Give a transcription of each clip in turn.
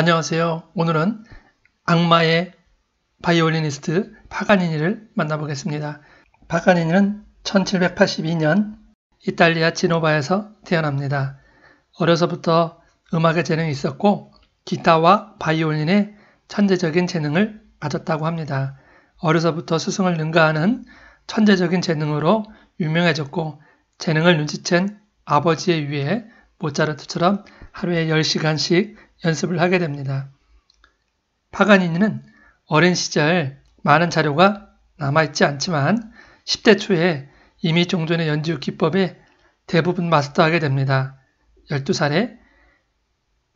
안녕하세요. 오늘은 악마의 바이올리니스트 파가니니를 만나보겠습니다. 파가니니는 1782년 이탈리아 제노바에서 태어납니다. 어려서부터 음악에 재능이 있었고 기타와 바이올린에 천재적인 재능을 가졌다고 합니다. 어려서부터 스승을 능가하는 천재적인 재능으로 유명해졌고 재능을 눈치챈 아버지에 의해 모차르트처럼 하루에 10시간씩 연습을 하게 됩니다. 파가니니는 어린 시절 많은 자료가 남아있지 않지만 10대 초에 이미 종전의 연주 기법에 대부분 마스터하게 됩니다. 12살에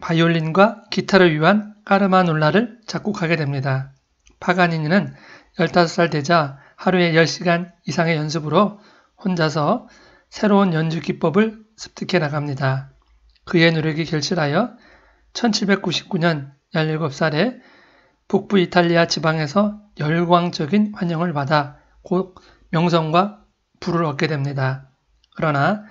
바이올린과 기타를 위한 까르마 놀라를 작곡하게 됩니다. 파가니니는 15살 되자 하루에 10시간 이상의 연습으로 혼자서 새로운 연주 기법을 습득해 나갑니다. 그의 노력이 결실하여 1799년 17살에 북부 이탈리아 지방에서 열광적인 환영을 받아 곧 명성과 부를 얻게 됩니다. 그러나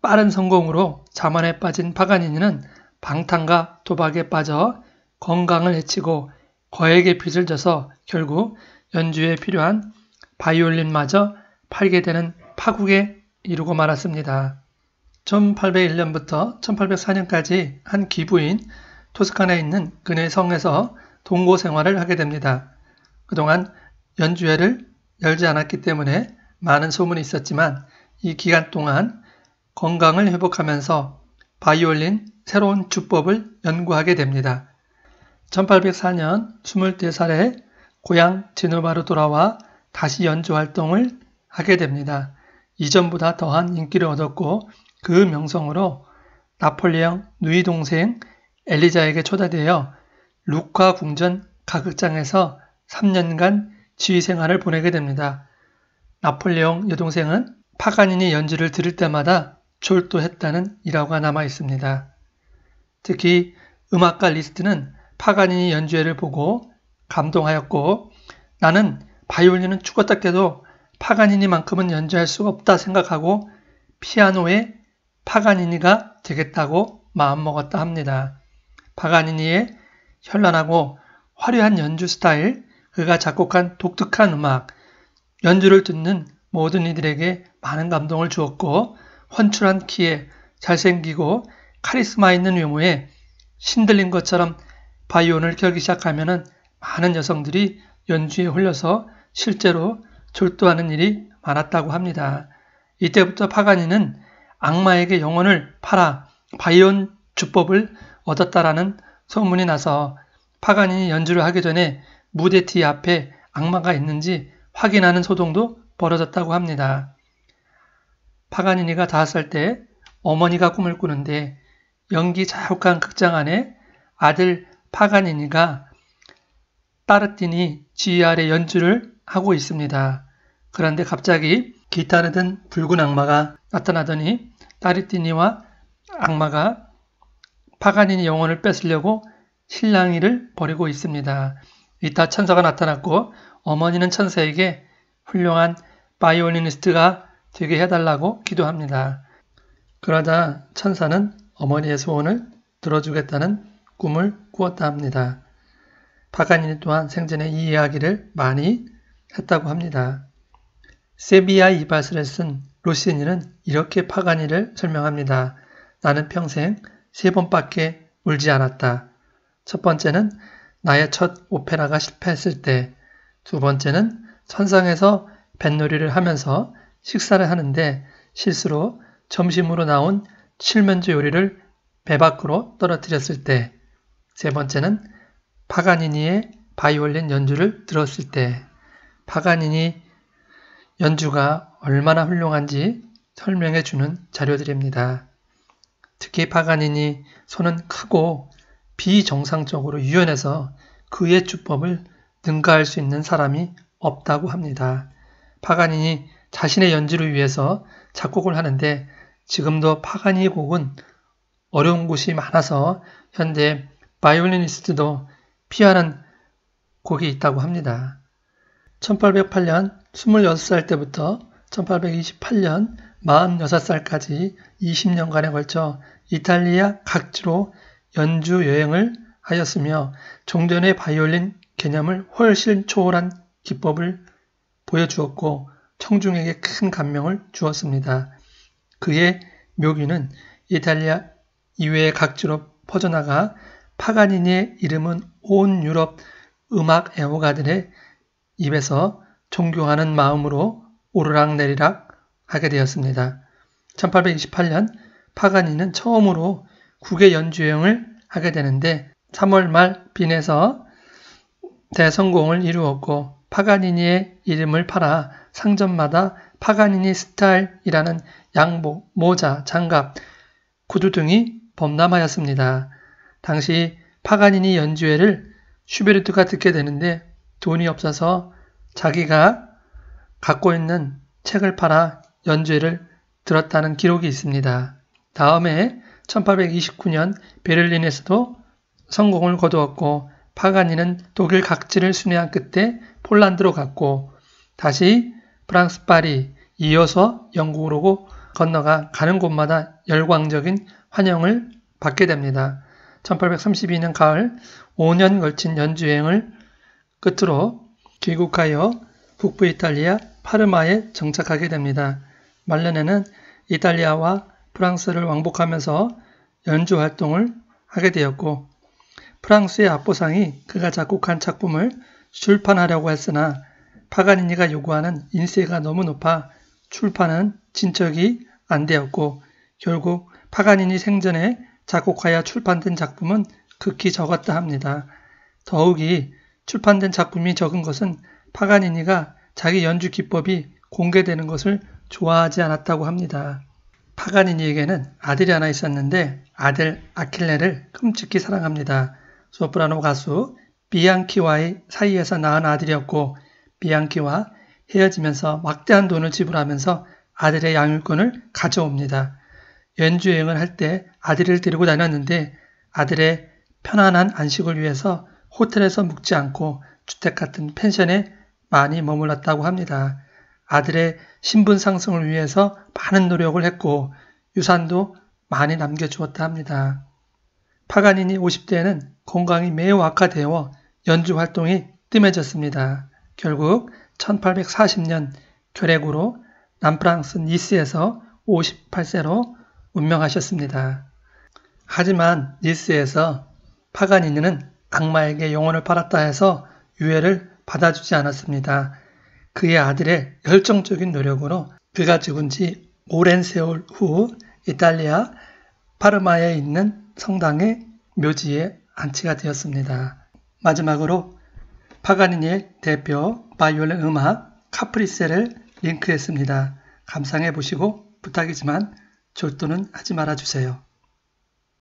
빠른 성공으로 자만에 빠진 파가니니는 방탕과 도박에 빠져 건강을 해치고 거액의 빚을 져서 결국 연주에 필요한 바이올린마저 팔게 되는 파국에 이르고 말았습니다. 1801년부터 1804년까지 한 기부인 토스카나에 있는 그네 성에서 동고 생활을 하게 됩니다. 그동안 연주회를 열지 않았기 때문에 많은 소문이 있었지만 이 기간 동안 건강을 회복하면서 바이올린 새로운 주법을 연구하게 됩니다. 1804년 24살에 고향 제노바로 돌아와 다시 연주 활동을 하게 됩니다. 이전보다 더한 인기를 얻었고 그 명성으로 나폴레옹 누이 동생 엘리자에게 초대되어 루카 궁전 가극장에서 3년간 지휘 생활을 보내게 됩니다. 나폴레옹 여동생은 파가니니 연주를 들을 때마다 졸도했다는 일화가 남아 있습니다. 특히 음악가 리스트는 파가니니 연주회를 보고 감동하였고 나는 바이올린은 죽었다 깨도 파가니니만큼은 연주할 수가 없다 생각하고 피아노의 파가니니가 되겠다고 마음먹었다 합니다. 파가니니의 현란하고 화려한 연주 스타일, 그가 작곡한 독특한 음악, 연주를 듣는 모든 이들에게 많은 감동을 주었고 헌출한 키에 잘생기고 카리스마 있는 외모에 신들린 것처럼 바이온을 켜기 시작하면 많은 여성들이 연주에 홀려서 실제로 졸도하는 일이 많았다고 합니다. 이때부터 파가니는 악마에게 영혼을 팔아 바이온 주법을 얻었다라는 소문이 나서 파가니니 연주를 하기 전에 무대 뒤 앞에 악마가 있는지 확인하는 소동도 벌어졌다고 합니다. 파가니니가 다섯 살때 어머니가 꿈을 꾸는데 연기 자욱한 극장 안에 아들 파가니니가 따르티니 지휘 아래 연주를 하고 있습니다. 그런데 갑자기 기타를 든 붉은 악마가 나타나더니 따르티니와 악마가 파가니니 영혼을 뺏으려고 실랑이를 벌이고 있습니다. 이따 천사가 나타났고 어머니는 천사에게 훌륭한 바이올리니스트가 되게 해달라고 기도합니다. 그러자 천사는 어머니의 소원을 들어주겠다는 꿈을 꾸었다 합니다. 파가니니 또한 생전에 이 이야기를 많이 했다고 합니다. 세비야 이바스를 쓴 로시니는 이렇게 파가니를 설명합니다. 나는 평생 세 번밖에 울지 않았다. 첫 번째는 나의 첫 오페라가 실패했을 때, 두 번째는 선상에서 뱃놀이를 하면서 식사를 하는데 실수로 점심으로 나온 칠면조 요리를 배 밖으로 떨어뜨렸을 때, 세 번째는 파가니니의 바이올린 연주를 들었을 때, 파가니니 연주가 얼마나 훌륭한지 설명해 주는 자료들입니다. 특히 파가니니 손은 크고 비정상적으로 유연해서 그의 주법을 능가할 수 있는 사람이 없다고 합니다. 파가니니 자신의 연주를 위해서 작곡을 하는데 지금도 파가니 곡은 어려운 곳이 많아서 현재 바이올리니스트도 피하는 곡이 있다고 합니다. 1808년 26살 때부터 1828년 46살까지 20년간에 걸쳐 이탈리아 각지로 연주 여행을 하였으며 종전의 바이올린 개념을 훨씬 초월한 기법을 보여주었고 청중에게 큰 감명을 주었습니다. 그의 묘기는 이탈리아 이외의 각지로 퍼져나가 파가니니의 이름은 온 유럽 음악 애호가들의 입에서 존경하는 마음으로 오르락내리락 하게 되었습니다. 1828년 파가니는 처음으로 국외 연주여행을 하게 되는데 3월 말 빈에서 대성공을 이루었고 파가니니의 이름을 팔아 상점마다 파가니니 스타일이라는 양복, 모자, 장갑, 구두 등이 범람하였습니다. 당시 파가니니 연주회를 슈베르트가 듣게 되는데 돈이 없어서 자기가 갖고 있는 책을 팔아 연주회를 들었다는 기록이 있습니다. 다음에 1829년 베를린에서도 성공을 거두었고 파가니는 독일 각지를 순회한 끝에 폴란드로 갔고 다시 프랑스 파리 이어서 영국으로 건너가 가는 곳마다 열광적인 환영을 받게 됩니다. 1832년 가을 5년 걸친 연주여행을 끝으로 귀국하여 북부 이탈리아 파르마에 정착하게 됩니다. 말년에는 이탈리아와 프랑스를 왕복하면서 연주 활동을 하게 되었고 프랑스의 앞보상이 그가 작곡한 작품을 출판하려고 했으나 파가니니가 요구하는 인세가 너무 높아 출판은 진척이 안 되었고 결국 파가니니 생전에 작곡하여 출판된 작품은 극히 적었다 합니다. 더욱이 출판된 작품이 적은 것은 파가니니가 자기 연주 기법이 공개되는 것을 좋아하지 않았다고 합니다. 파가니니에게는 아들이 하나 있었는데 아들 아킬레를 끔찍히 사랑합니다. 소프라노 가수 비앙키와의 사이에서 낳은 아들이었고 비앙키와 헤어지면서 막대한 돈을 지불하면서 아들의 양육권을 가져옵니다. 연주 여행을 할 때 아들을 데리고 다녔는데 아들의 편안한 안식을 위해서 호텔에서 묵지 않고 주택 같은 펜션에 많이 머물렀다고 합니다. 아들의 신분 상승을 위해서 많은 노력을 했고 유산도 많이 남겨주었다 합니다. 파가니니 50대에는 건강이 매우 악화되어 연주 활동이 뜸해졌습니다. 결국 1840년 결핵으로 남프랑스 니스에서 58세로 운명하셨습니다. 하지만 니스에서 파가니니는 악마에게 영혼을 팔았다 해서 유해를 받아주지 않았습니다. 그의 아들의 열정적인 노력으로 그가 죽은 지 오랜 세월 후 이탈리아 파르마에 있는 성당의 묘지에 안치가 되었습니다. 마지막으로 파가니니의 대표 바이올린 음악 카프리세를 링크했습니다. 감상해 보시고 부탁이지만 절도는 하지 말아 주세요.